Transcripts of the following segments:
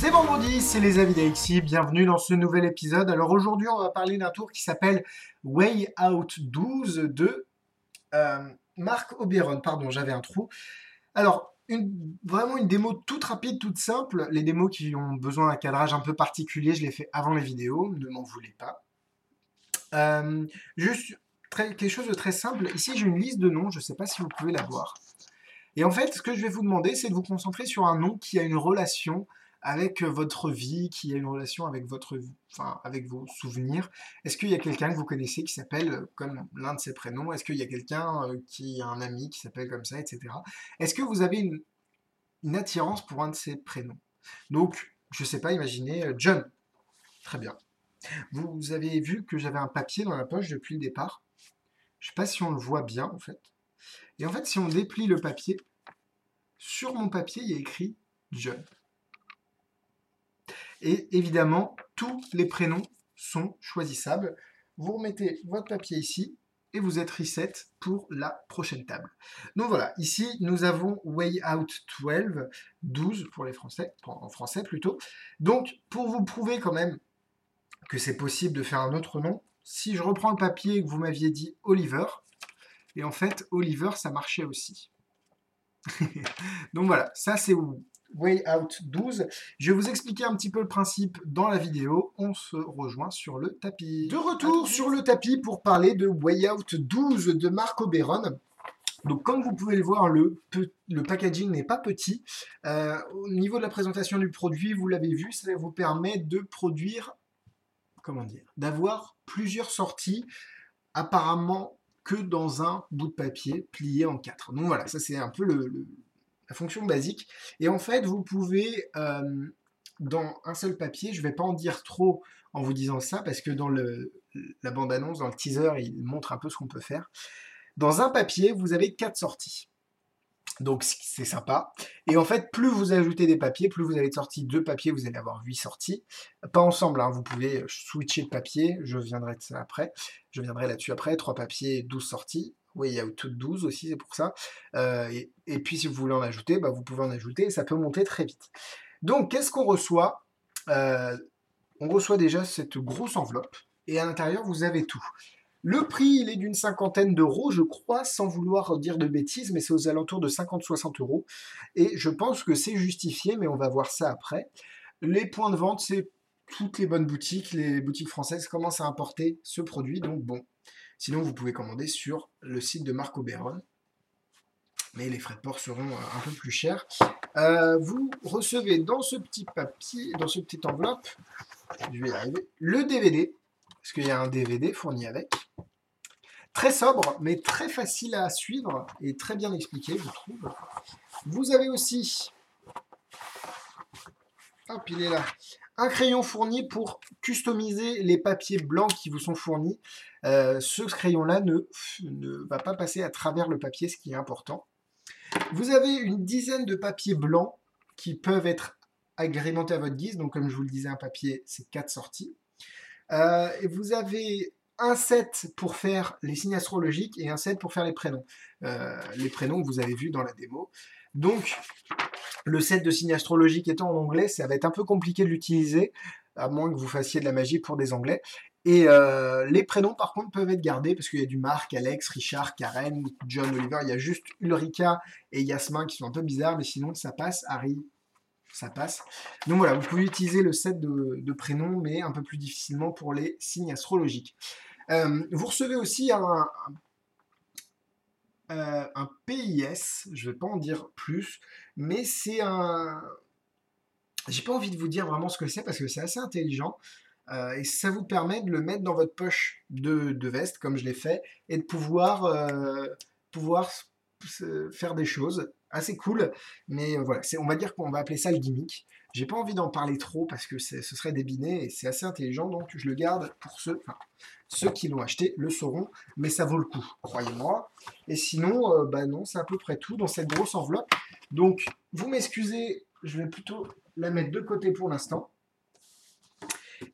Salut, c'est les avis d'Alexis, bienvenue dans ce nouvel épisode. Alors aujourd'hui, on va parler d'un tour qui s'appelle Way Out 12 de euh, Marc Oberon. Pardon, j'avais un trou. Alors, vraiment une démo toute rapide, toute simple. Les démos qui ont besoin d'un cadrage un peu particulier, je les fais avant les vidéos, ne m'en voulez pas. Euh, juste quelque chose de très simple. Ici, j'ai une liste de noms, je ne sais pas si vous pouvez la voir. Et en fait, ce que je vais vous demander, c'est de vous concentrer sur un nom qui a une relation avec votre vie, qui a une relation avec votre, enfin, avec vos souvenirs. Est-ce qu'il y a quelqu'un que vous connaissez qui s'appelle comme l'un de ses prénoms Est-ce qu'il y a quelqu'un qui a un ami qui s'appelle comme ça, etc. Est-ce que vous avez une, attirance pour un de ces prénoms? Donc, je sais pas, imaginez John. Très bien. Vous avez vu que j'avais un papier dans la poche depuis le départ. Je sais pas si on le voit bien en fait. Et en fait, si on déplie le papier, sur mon papier, il y a écrit John. Et évidemment, tous les prénoms sont choisissables. Vous remettez votre papier ici et vous êtes reset pour la prochaine table. Donc voilà, ici nous avons Way Out 12, 12 pour les Français, en français plutôt. Donc pour vous prouver quand même que c'est possible de faire un autre nom, si je reprends le papier que vous m'aviez dit Oliver, et en fait Oliver ça marchait aussi. Donc voilà, ça c'est Way Out 12. Je vais vous expliquer un petit peu le principe dans la vidéo. On se rejoint sur le tapis. De retour sur le tapis pour parler de Way Out 12 de Marco Oberon. Donc comme vous pouvez le voir, le, le packaging n'est pas petit. Euh, au niveau de la présentation du produit, vous l'avez vu, ça vous permet de produire, comment dire, d'avoir plusieurs sorties apparemment que dans un bout de papier plié en quatre. Donc voilà, ça c'est un peu le la fonction basique. Et en fait, vous pouvez, euh, dans un seul papier, je ne vais pas en dire trop en vous disant ça, parce que dans le, la bande-annonce, dans le teaser, il montre un peu ce qu'on peut faire. Dans un papier, vous avez quatre sorties. Donc c'est sympa. Et en fait, plus vous ajoutez des papiers, plus vous avez de sorties de papier, vous allez avoir 8 sorties. Pas ensemble, hein, vous pouvez switcher de papier, je viendrai de ça après. Je viendrai là-dessus après, 3 papiers, 12 sorties. Oui, il y a tout 12 aussi, c'est pour ça. Et, puis, si vous voulez en ajouter, bah, vous pouvez en ajouter et ça peut monter très vite. Donc, qu'est-ce qu'on reçoit? On reçoit déjà cette grosse enveloppe et à l'intérieur, vous avez tout. Le prix, il est d'une cinquantaine d'euros, je crois, sans vouloir dire de bêtises, mais c'est aux alentours de 50-60 euros. Et je pense que c'est justifié, mais on va voir ça après. Les points de vente, c'est toutes les bonnes boutiques, les boutiques françaises commencent à importer ce produit, donc bon, Sinon, vous pouvez commander sur le site de Marco Béron. Mais les frais de port seront euh, un peu plus chers. Euh, vous recevez dans ce petit papier, dans ce petit enveloppe, je vais y arriver, le DVD, parce qu'il y a un DVD fourni avec. Très sobre, mais très facile à suivre et très bien expliqué, je trouve. Vous avez aussi, hop, il est là, un crayon fourni pour customiser les papiers blancs qui vous sont fournis. Euh, ce crayon-là ne, va pas passer à travers le papier, ce qui est important. Vous avez une dizaine de papiers blancs qui peuvent être agrémentés à votre guise. Donc, comme je vous le disais, un papier, c'est quatre sorties. Euh, et vous avez un set pour faire les signes astrologiques et un set pour faire les prénoms. Euh, les prénoms que vous avez vus dans la démo. Donc, le set de signes astrologiques étant en anglais, ça va être un peu compliqué de l'utiliser, à moins que vous fassiez de la magie pour des anglais. Et euh, les prénoms, par contre, peuvent être gardés parce qu'il y a du Marc, Alex, Richard, Karen, John, Oliver. Il y a juste Ulrika et Yasmin qui sont un peu bizarres, mais sinon, ça passe. Harry, ça passe. Donc voilà, vous pouvez utiliser le set de, prénoms, mais un peu plus difficilement pour les signes astrologiques. Euh, vous recevez aussi un, euh, un PIS, je ne vais pas en dire plus, mais c'est un... J'ai pas envie de vous dire vraiment ce que c'est parce que c'est assez intelligent. Euh, et ça vous permet de le mettre dans votre poche de, veste, comme je l'ai fait, et de pouvoir, euh, pouvoir faire des choses assez cool. Mais voilà, on va dire qu'on va appeler ça le gimmick. J'ai pas envie d'en parler trop parce que ce serait débiné et c'est assez intelligent, donc je le garde pour ceux, ceux qui l'ont acheté le sauront, mais ça vaut le coup, croyez-moi. Et sinon, euh, bah non, c'est à peu près tout dans cette grosse enveloppe. Donc, vous m'excusez, je vais plutôt la mettre de côté pour l'instant.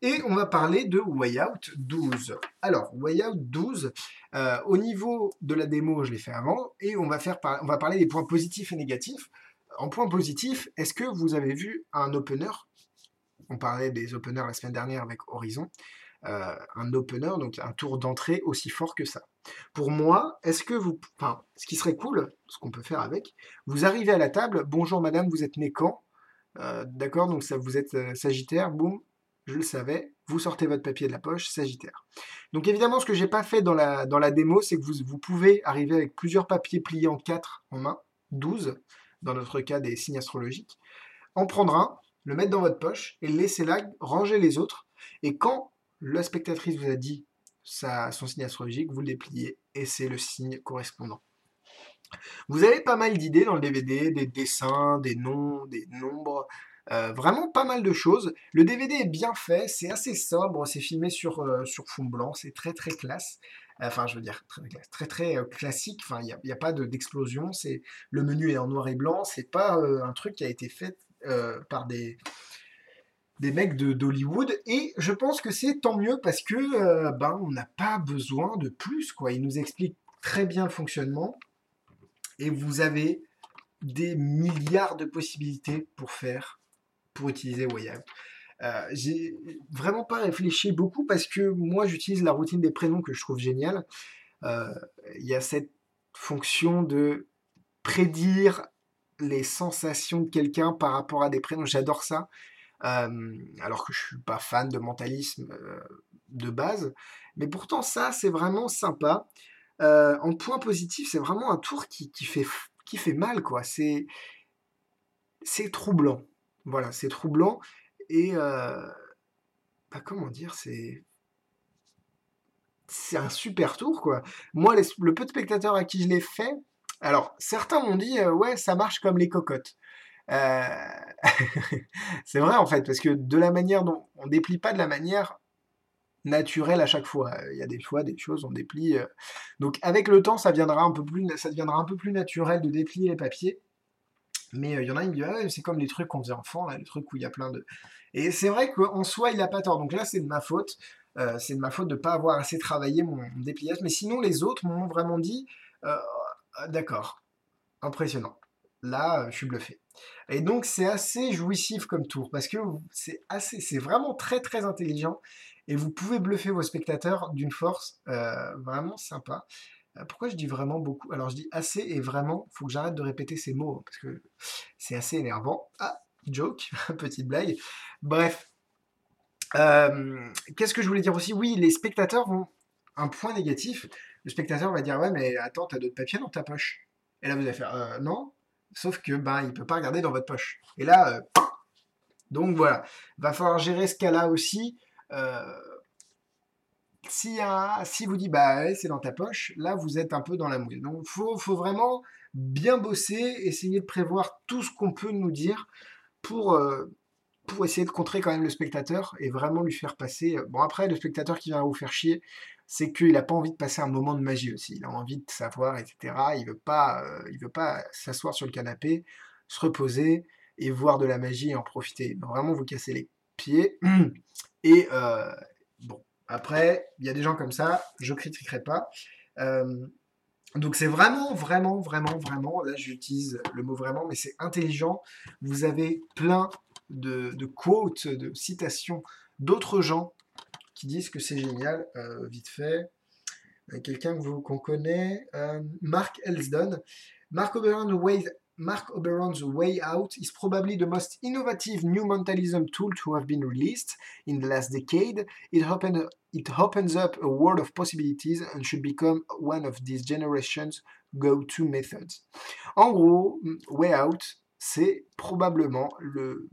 Et on va parler de Way Out 12. Alors, Way Out 12, euh, au niveau de la démo, je l'ai fait avant, et on va, faire on va parler des points positifs et négatifs en point positif, est-ce que vous avez vu un opener? On parlait des openers la semaine dernière avec Horizon. Euh, un opener, donc un tour d'entrée aussi fort que ça. Pour moi, est-ce que vous... Enfin, ce qui serait cool, ce qu'on peut faire avec, vous arrivez à la table, bonjour madame, vous êtes né quand? Euh, D'accord, donc ça, vous êtes euh, Sagittaire, boum, je le savais, vous sortez votre papier de la poche, Sagittaire. Donc évidemment, ce que j'ai pas fait dans la, dans la démo, c'est que vous, vous pouvez arriver avec plusieurs papiers pliés en 4 en main, 12, dans notre cas des signes astrologiques, en prendre un, le mettre dans votre poche et laisser là, ranger les autres. Et quand la spectatrice vous a dit son signe astrologique, vous le dépliez et c'est le signe correspondant. Vous avez pas mal d'idées dans le DVD, des dessins, des noms, des nombres, euh, vraiment pas mal de choses. Le DVD est bien fait, c'est assez sobre, c'est filmé sur, euh, sur fond blanc, c'est très très classe. Enfin, je veux dire, très très, euh, classique. Enfin, il n'y a, pas d'explosion. c'est le menu est en noir et blanc. C'est pas un truc qui a été fait par des, des mecs d'Hollywood et je pense que c'est tant mieux parce que euh, ben on n'a pas besoin de plus quoi. Il nous explique très bien le fonctionnement et vous avez des milliards de possibilités pour faire, pour utiliser Wayab. Euh, j'ai vraiment pas réfléchi beaucoup parce que moi j'utilise la routine des prénoms que je trouve géniale. Euh, il y a cette fonction de prédire les sensations de quelqu'un par rapport à des prénoms. J'adore ça alors que je suis pas fan de mentalisme de base. Mais pourtant, ça, c'est vraiment sympa. en point positif, c'est vraiment un tour qui, fait, qui fait mal, quoi. C'est troublant. Voilà, c'est troublant. Et, bah, comment dire, c'est c'est un super tour, quoi. Moi, le peu de spectateurs à qui je l'ai fait, alors, certains m'ont dit, ouais, ça marche comme les cocottes. C'est vrai en fait, parce que de la manière dont on déplie pas de la manière naturelle à chaque fois. Il y a des fois des choses on déplie. Donc avec le temps, ça deviendra un peu plus naturel de déplier les papiers. Mais euh, il y en a qui me disent ah, c'est comme les trucs qu'on faisait enfant, là, les trucs où il y a plein de. Et c'est vrai qu'en soi, il n'a pas tort. Donc là, c'est de ma faute. c'est de ma faute de ne pas avoir assez travaillé mon, dépliage. Mais sinon, les autres m'ont vraiment dit d'accord, impressionnant. Là, je suis bluffé. Et donc c'est assez jouissif comme tour parce que c'est assez, c'est vraiment très très intelligent et vous pouvez bluffer vos spectateurs d'une force euh, vraiment sympa. Euh, pourquoi je dis vraiment beaucoup? Alors je dis assez et vraiment, faut que j'arrête de répéter ces mots parce que c'est assez énervant. Ah, joke, petite blague. Bref, euh, qu'est-ce que je voulais dire aussi? Oui, les spectateurs vont un point négatif. Le spectateur va dire ouais mais attends, t'as d'autres papiers dans ta poche. Et là vous allez faire non, Sauf que ben, il peut pas regarder dans votre poche. Et là, euh, donc voilà, va falloir gérer ce cas-là aussi. Euh, si, si vous dit bah c'est dans ta poche, là vous êtes un peu dans la mouille. Donc faut, faut vraiment bien bosser, essayer de prévoir tout ce qu'on peut nous dire pour, euh, pour essayer de contrer quand même le spectateur et vraiment lui faire passer. Bon après le spectateur qui vient vous faire chier, c'est qu'il n'a pas envie de passer un moment de magie aussi. Il a envie de savoir, etc. Il veut pas, euh, il veut pas s'asseoir sur le canapé, se reposer et voir de la magie et en profiter. vraiment vous casser les pieds. Et euh, bon, après, il y a des gens comme ça, je critiquerai pas. Euh, donc c'est vraiment, vraiment, vraiment, vraiment, là j'utilise le mot vraiment, mais c'est intelligent. Vous avez plein de, quotes, de citations d'autres gens qui disent que c'est génial, euh, vite fait. Euh, quelqu'un qu'on connaît, Mark Elsdon. Mark Oberon's way, Mark Oberon's Way Out is probably the most innovative new mentalism tool to have been released in the last decade. It, it opens up a world of possibilities and should become one of this generation's go-to methods. En gros, Way Out, c'est probablement le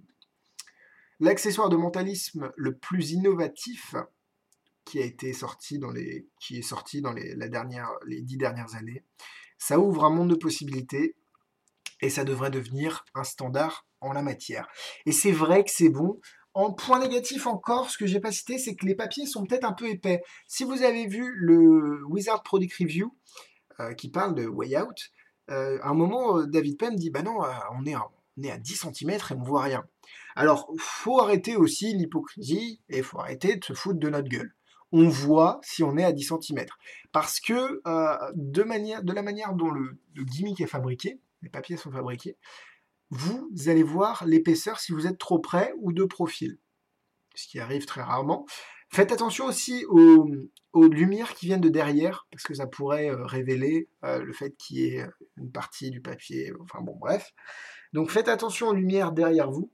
L'accessoire de mentalisme le plus innovatif qui a été sorti dans les, qui est sorti dans les, la dernière, les dix dernières années. Ça ouvre un monde de possibilités et ça devrait devenir un standard en la matière. Et c'est vrai que c'est bon. En point négatif encore, ce que j'ai pas cité, c'est que les papiers sont peut-être un peu épais. Si vous avez vu le Wizard Product Review euh, qui parle de Way Out, euh, à un moment, euh, David Penn dit Bah non, on est, on est à 10 cm et on voit rien. Alors, faut arrêter aussi l'hypocrisie et faut arrêter de se foutre de notre gueule. On voit si on est à 10 cm. Parce que de la manière dont le, gimmick est fabriqué, les papiers sont fabriqués, vous allez voir l'épaisseur si vous êtes trop près ou de profil. ce qui arrive très rarement. Faites attention aussi aux, lumières qui viennent de derrière, parce que ça pourrait euh, révéler euh, le fait qu'il y ait une partie du papier, enfin bon, bref. Donc faites attention aux lumières derrière vous.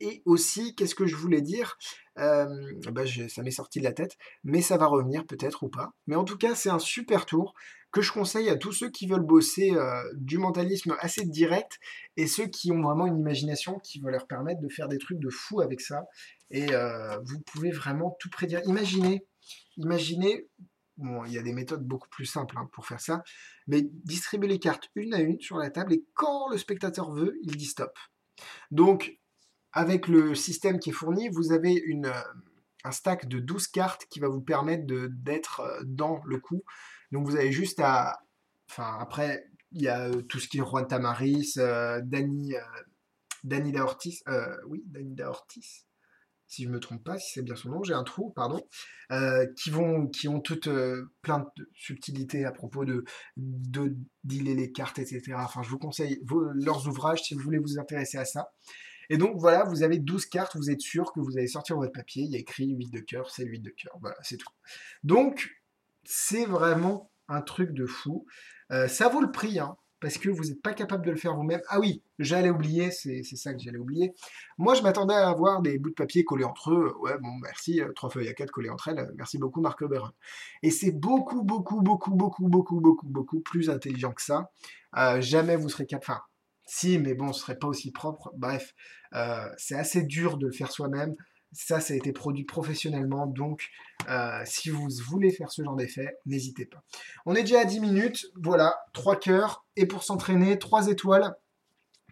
Et aussi, qu'est-ce que je voulais dire euh, bah, Ça m'est sorti de la tête, mais ça va revenir peut-être ou pas. Mais en tout cas, c'est un super tour que je conseille à tous ceux qui veulent bosser du mentalisme assez direct et ceux qui ont vraiment une imagination qui va leur permettre de faire des trucs de fou avec ça. Et vous pouvez vraiment tout prédire. Imaginez imaginez, bon, il y a des méthodes beaucoup plus simples hein, pour faire ça, mais distribuer les cartes une à une sur la table et quand le spectateur veut, il dit stop. Donc, avec le système qui est fourni, vous avez euh, un stack de 12 cartes qui va vous permettre d'être euh, dans le coup. Donc, vous avez juste à. Enfin, après, il y a euh, tout ce qui est Juan Tamaris, Dani, Dani Ortiz, oui, Dani si je me trompe pas, si c'est bien son nom, j'ai un trou, pardon, euh, qui, vont, qui ont toutes euh, plein de subtilités à propos de, de dealer les cartes, etc. Enfin, je vous conseille leurs ouvrages si vous voulez vous intéresser à ça. Et donc voilà, vous avez 12 cartes, vous êtes sûr que vous allez sortir votre papier, il y a écrit 8 de cœur, c'est 8 de cœur, voilà, c'est tout. Donc, c'est vraiment un truc de fou. Euh, ça vaut le prix, hein parce que vous n'êtes pas capable de le faire vous-même. Ah oui, j'allais oublier, c'est ça que j'allais oublier. Moi, je m'attendais à avoir des bouts de papier collés entre eux. Ouais, bon, merci, euh, trois feuilles à quatre collées entre elles. Merci beaucoup, Marc Oberon. Et c'est beaucoup, beaucoup, beaucoup, beaucoup, beaucoup, beaucoup, beaucoup plus intelligent que ça. Euh, jamais vous serez capable. Enfin, si, mais bon, ce serait pas aussi propre. Bref, c'est assez dur de le faire soi-même. Ça, ça a été produit professionnellement, donc euh, si vous voulez faire ce genre d'effet, n'hésitez pas. On est déjà à 10 minutes, voilà, 3 cœurs, et pour s'entraîner, 3 étoiles,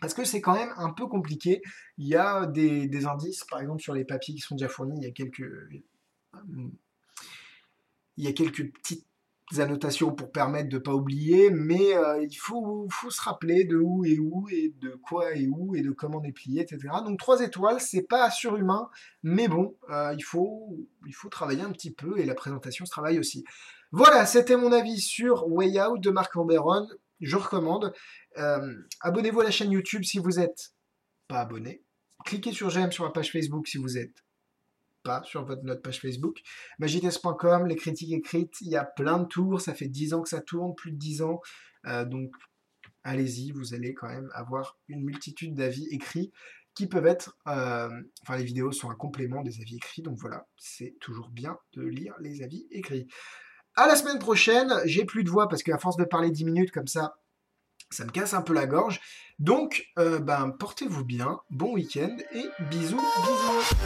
parce que c'est quand même un peu compliqué. Il y a des, indices, par exemple sur les papiers qui sont déjà fournis, il quelques, il y a quelques petites annotations pour permettre de ne pas oublier, mais euh, il faut, se rappeler de où et où, et de quoi et où, et de comment déplier, etc. Donc 3 étoiles, c'est pas surhumain, mais bon, euh, il, faut, il faut travailler un petit peu, et la présentation se travaille aussi. Voilà, c'était mon avis sur Way Out de Marc Amberon. Je recommande. Euh, abonnez-vous à la chaîne YouTube si vous n'êtes pas abonné. Cliquez sur j'aime sur la page Facebook si vous êtes sur votre, notre page Facebook. Magites.com, les critiques écrites, il y a plein de tours, ça fait 10 ans que ça tourne, plus de 10 ans. Euh, donc allez-y, vous allez quand même avoir une multitude d'avis écrits qui peuvent être... Euh, enfin, les vidéos sont un complément des avis écrits, donc voilà, c'est toujours bien de lire les avis écrits. À la semaine prochaine, j'ai plus de voix parce qu'à force de parler 10 minutes comme ça, ça me casse un peu la gorge. Donc, euh, ben, portez-vous bien, bon week-end et bisous, bisous.